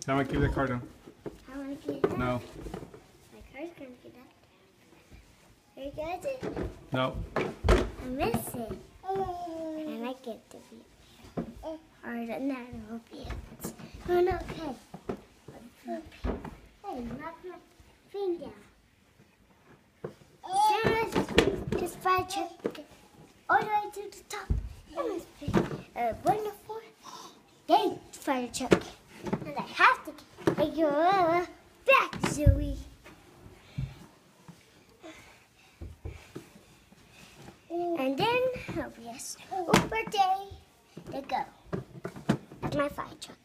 Tell me, keep that car down. I want to get that. No, My car's to get that. There you got it. no. I miss it. I like it to be and not opiates. Oh, no, okay. Hey, knock my finger just fried chicken all the way to the top. That must be uh, wonderful. They fried truck. And I have to take you uh, back, Zoe. And then, oh yes, Uber day to go. That's my fire truck.